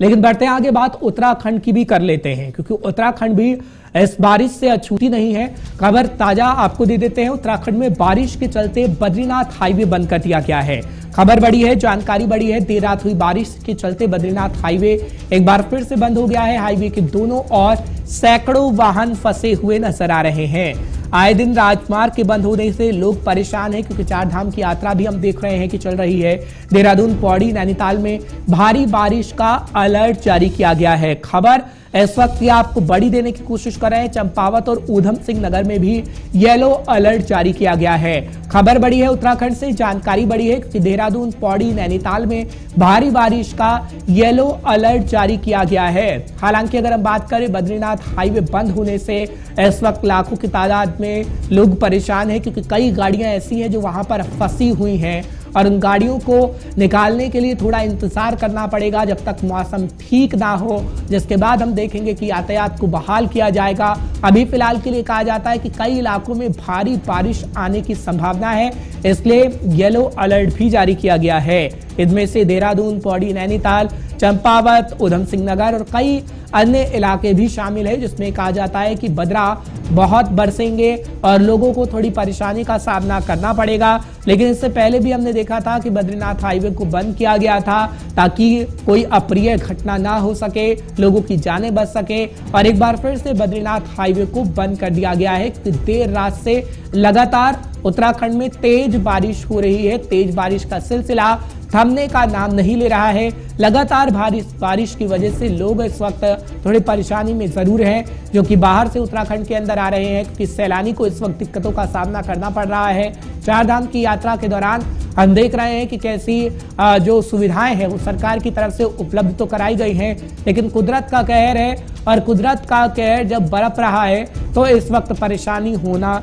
लेकिन बढ़ते हैं आगे बात उत्तराखंड की भी कर लेते हैं, क्योंकि उत्तराखंड भी इस बारिश से अछूती नहीं है। खबर ताज़ा आपको दे देते हैं, उत्तराखंड में बारिश के चलते बद्रीनाथ हाईवे बंद कर दिया गया है। खबर बड़ी है, जानकारी बड़ी है, देर रात हुई बारिश के चलते बद्रीनाथ हाईवे एक बार फिर से बंद हो गया है। हाईवे के दोनों और सैकड़ों वाहन फंसे हुए नज़र आ रहे हैं। आए दिन राजमार्ग के बंद होने से लोग परेशान हैं, क्योंकि चार धाम की यात्रा भी हम देख रहे हैं कि चल रही है। देहरादून, पौड़ी, नैनीताल में भारी बारिश का अलर्ट जारी किया गया है। खबर इस वक्त ये आपको बड़ी देने की कोशिश कर रहे हैं। चंपावत और ऊधम सिंह नगर में भी येलो अलर्ट जारी किया गया है। खबर बड़ी है उत्तराखंड से, जानकारी बड़ी है कि देहरादून, पौड़ी, नैनीताल में भारी बारिश का येलो अलर्ट जारी किया गया है। हालाँकि अगर हम बात करें, बद्रीनाथ हाईवे बंद होने से इस वक्त लाखों की तादाद में लोग परेशान है, क्योंकि कई गाड़ियाँ ऐसी हैं जो वहाँ पर फंसी हुई हैं। और उन गाड़ियों को निकालने के लिए थोड़ा इंतज़ार करना पड़ेगा जब तक मौसम ठीक ना हो। जिसके बाद हम देखेंगे कि यातायात को बहाल किया जाएगा। अभी फ़िलहाल के लिए कहा जाता है कि कई इलाकों में भारी बारिश आने की संभावना है। इसलिए येलो अलर्ट भी जारी किया गया है। इनमें से देहरादून, पौड़ी, नैनीताल, चंपावत उधम सिंह नगर और कई अन्य इलाके भी शामिल है, जिसमें कहा जाता है कि बदरा बहुत बरसेंगे और लोगों को थोड़ी परेशानी का सामना करना पड़ेगा। लेकिन इससे पहले भी हमने देखा था कि बद्रीनाथ हाईवे को बंद किया गया था ताकि कोई अप्रिय घटना ना हो सके, लोगों की जानें बच सके और एक बार फिर से बद्रीनाथ हाईवे को बंद कर दिया गया है। देर रात से लगातार उत्तराखंड में तेज बारिश हो रही है। तेज बारिश का सिलसिला थमने का नाम नहीं ले रहा है। लगातार बारिश बारिश की वजह से लोग इस वक्त थोड़ी परेशानी में ज़रूर हैं, जो कि बाहर से उत्तराखंड के अंदर आ रहे हैं क्योंकि सैलानी को इस वक्त दिक्कतों का सामना करना पड़ रहा है। चार धाम की यात्रा के दौरान हम देख रहे हैं कि कैसी जो सुविधाएँ हैं, वो सरकार की तरफ़ से उपलब्ध तो कराई गई हैं, लेकिन कुदरत का कहर है, और कुदरत का कहर जब बरप रहा है तो इस वक्त परेशानी होना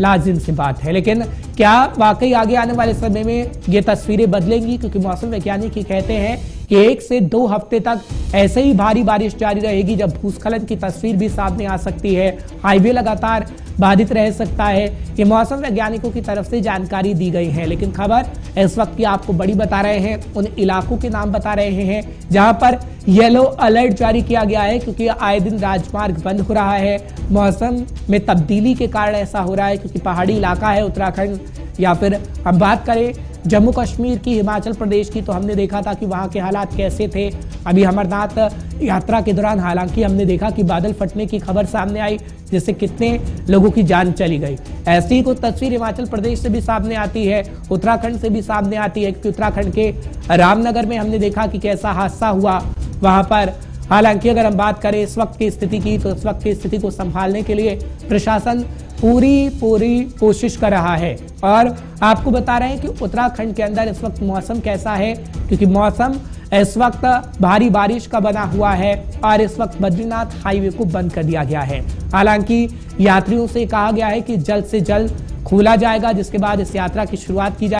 लाजिम सी बात है। लेकिन क्या वाकई आगे आने वाले समय में ये तस्वीरें बदलेंगी? क्योंकि मौसम वैज्ञानिक ही कहते हैं कि एक से दो हफ़्ते तक ऐसे ही भारी बारिश जारी रहेगी, जब भूस्खलन की तस्वीर भी सामने आ सकती है। हाईवे लगातार बाधित रह सकता है। ये मौसम वैज्ञानिकों की तरफ़ से जानकारी दी गई है, लेकिन खबर इस वक्त की आपको बड़ी बता रहे हैं, उन इलाकों के नाम बता रहे हैं, जहाँ पर येलो अलर्ट जारी किया गया है, क्योंकि आए दिन राजमार्ग बंद हो रहा है। मौसम में तब्दीली के कारण ऐसा हो रहा है, क्योंकि पहाड़ी इलाका है, उत्तराखंड या फिर हम बात करें जम्मू कश्मीर की, हिमाचल प्रदेश की तो हमने देखा था कि वहाँ के हालात कैसे थे। अभी अमरनाथ यात्रा के दौरान हालाँकि हमने देखा कि बादल फटने की खबर सामने आई, जिससे कितने लोगों की जान चली गई। ऐसी ही कुछ तस्वीर हिमाचल प्रदेश से भी सामने आती है, उत्तराखंड से भी सामने आती है, क्योंकि उत्तराखंड के रामनगर में हमने देखा कि कैसा हादसा हुआ वहाँ पर। हालाँकि अगर हम बात करें इस वक्त की स्थिति की तो इस वक्त की स्थिति को संभालने के लिए प्रशासन पूरी पूरी कोशिश कर रहा है। और आपको बता रहे हैं कि उत्तराखंड के अंदर इस वक्त मौसम कैसा है, क्योंकि मौसम इस वक्त भारी बारिश का बना हुआ है और इस वक्त बद्रीनाथ हाईवे को बंद कर दिया गया है। हालाँकि यात्रियों से कहा गया है कि जल्द से जल्द खोला जाएगा, जिसके बाद इस यात्रा की शुरुआत की जाए